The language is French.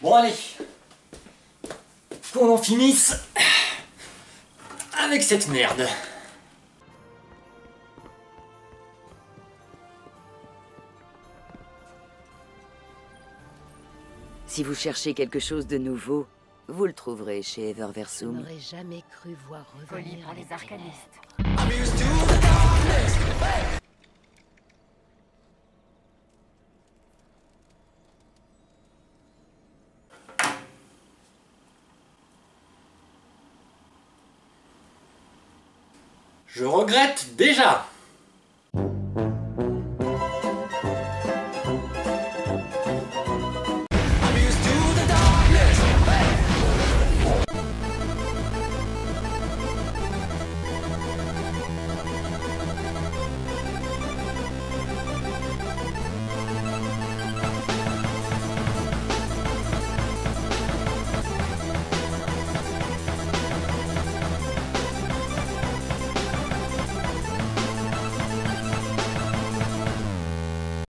Bon allez, qu'on en finisse avec cette merde. Si vous cherchez quelque chose de nouveau, vous le trouverez chez Je Everversum. n'aurais jamais cru voir revenir les arcanistes. Je regrette déjà